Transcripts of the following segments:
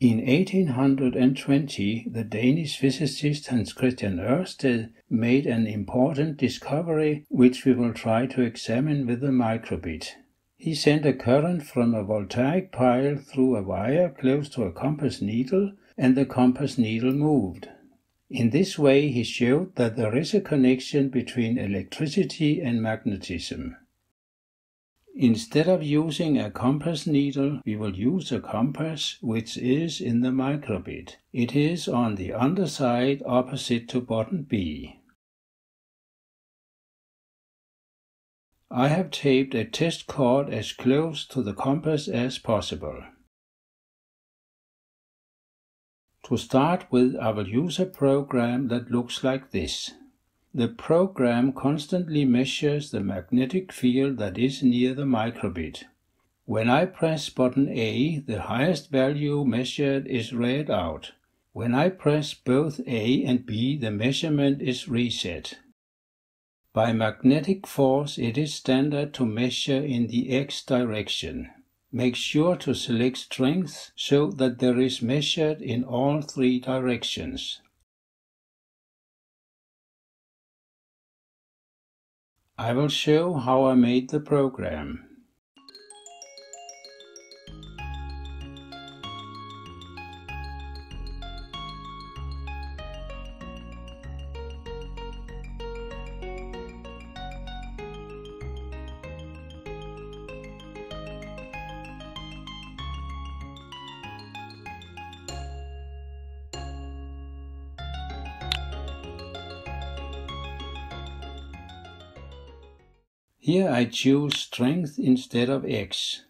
In 1820, the Danish physicist Hans Christian Ørsted made an important discovery which we will try to examine with the microbit. He sent a current from a voltaic pile through a wire close to a compass needle, and the compass needle moved. In this way, he showed that there is a connection between electricity and magnetism. Instead of using a compass needle, we will use a compass which is in the microbit. It is on the underside opposite to button B. I have taped a test cord as close to the compass as possible. To start with, I will use a program that looks like this. The program constantly measures the magnetic field that is near the microbit. When I press button A, the highest value measured is read out. When I press both A and B, the measurement is reset. By magnetic force, it is standard to measure in the x direction. Make sure to select strength so that there is measured in all three directions. I will show how I made the program. Here I choose strength instead of X.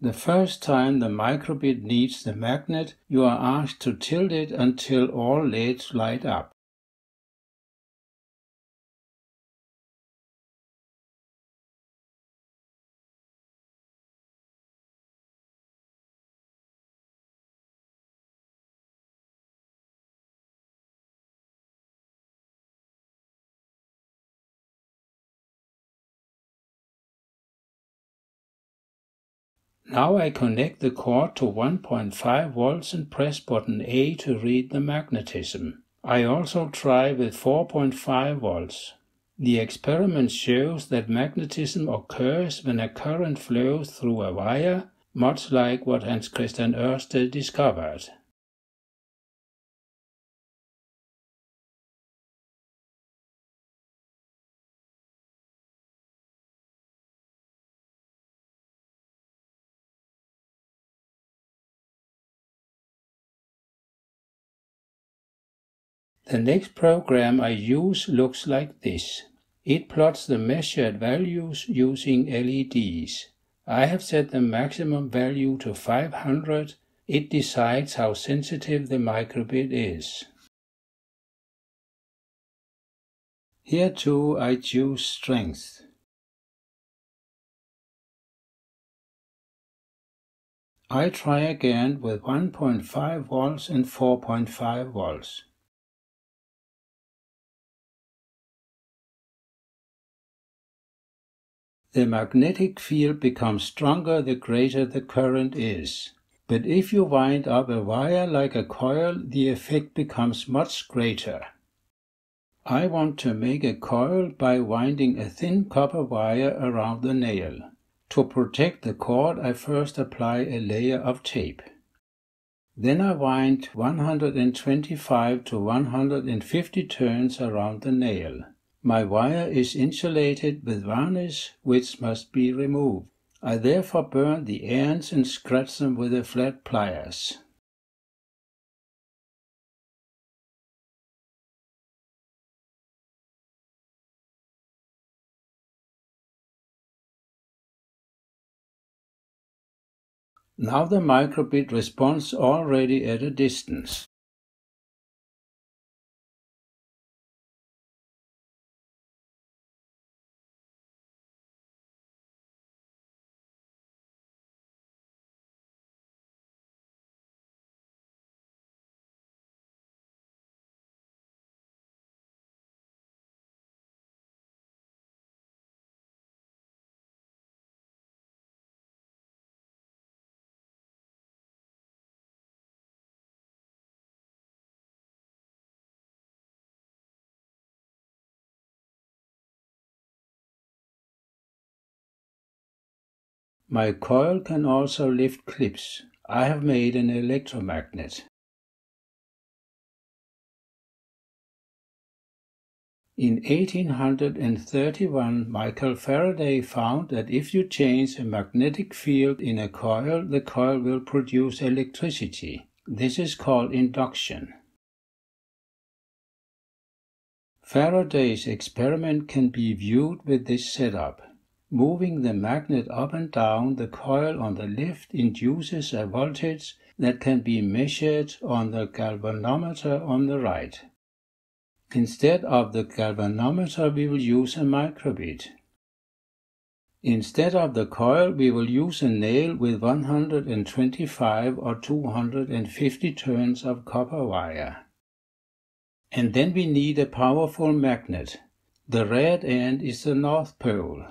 The first time the microbit needs the magnet, you are asked to tilt it until all LEDs light up. Now I connect the cord to 1.5 volts and press button A to read the magnetism. I also try with 4.5 volts. The experiment shows that magnetism occurs when a current flows through a wire, much like what Hans Christian Ørsted discovered. The next program I use looks like this. It plots the measured values using LEDs. I have set the maximum value to 500. It decides how sensitive the microbit is. Here too I choose strength. I try again with 1.5 volts and 4.5 volts. The magnetic field becomes stronger the greater the current is. But if you wind up a wire like a coil, the effect becomes much greater. I want to make a coil by winding a thin copper wire around the nail. To protect the cord, I first apply a layer of tape. Then I wind 125 to 150 turns around the nail. My wire is insulated with varnish, which must be removed. I therefore burn the ends and scratch them with a flat pliers. Now the microbit responds already at a distance. My coil can also lift clips. I have made an electromagnet. In 1831, Michael Faraday found that if you change a magnetic field in a coil, the coil will produce electricity. This is called induction. Faraday's experiment can be viewed with this setup. Moving the magnet up and down the coil on the left induces a voltage that can be measured on the galvanometer on the right. Instead of the galvanometer, we will use a microbit. Instead of the coil, we will use a nail with 125 or 250 turns of copper wire. And then we need a powerful magnet. The red end is the North Pole.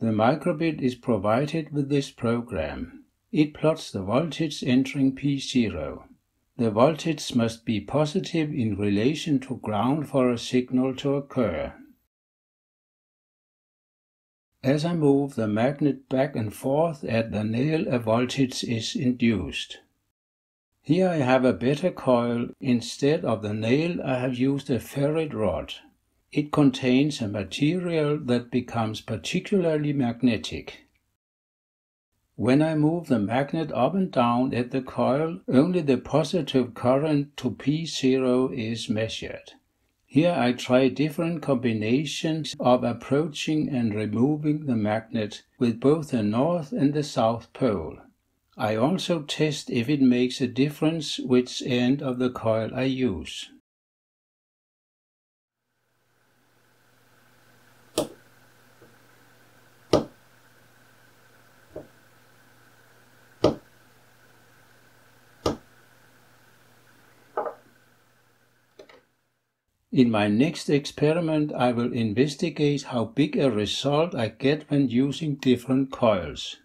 The microbit is provided with this program. It plots the voltage entering P0. The voltage must be positive in relation to ground for a signal to occur. As I move the magnet back and forth at the nail, a voltage is induced. Here I have a better coil. Instead of the nail, I have used a ferrite rod. It contains a material that becomes particularly magnetic. When I move the magnet up and down at the coil, only the positive current to P0 is measured. Here I try different combinations of approaching and removing the magnet with both the north and the south pole. I also test if it makes a difference which end of the coil I use. In my next experiment, I will investigate how big a result I get when using different coils.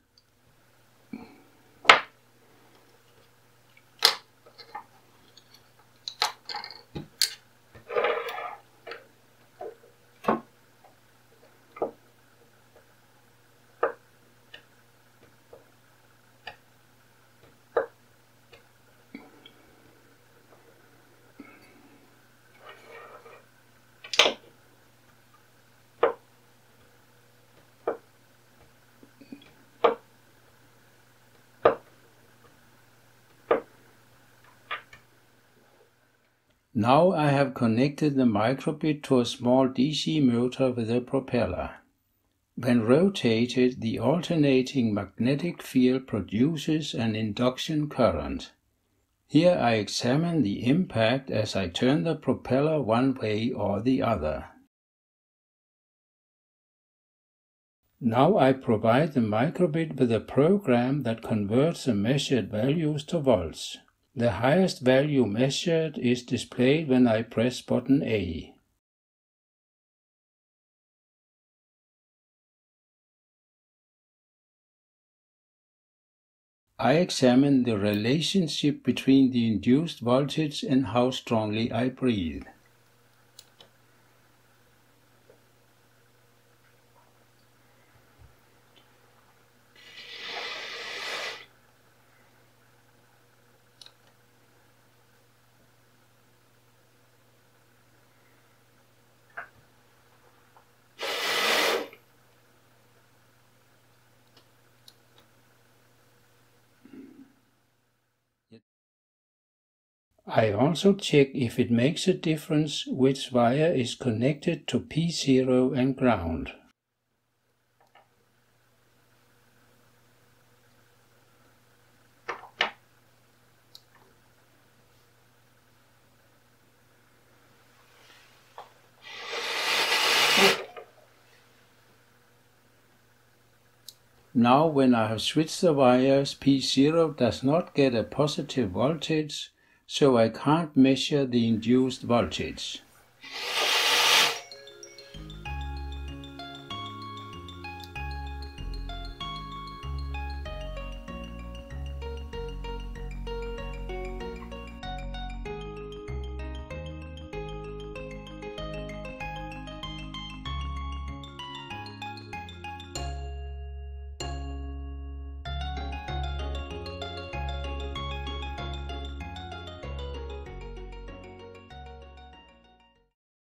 Now I have connected the microbit to a small DC motor with a propeller. When rotated, the alternating magnetic field produces an induction current. Here I examine the impact as I turn the propeller one way or the other. Now I provide the microbit with a program that converts the measured values to volts. The highest value measured is displayed when I press button A. I examine the relationship between the induced voltage and how strongly I breathe. I also check if it makes a difference which wire is connected to P0 and ground. Now when I have switched the wires, P0 does not get a positive voltage, so I can't measure the induced voltage.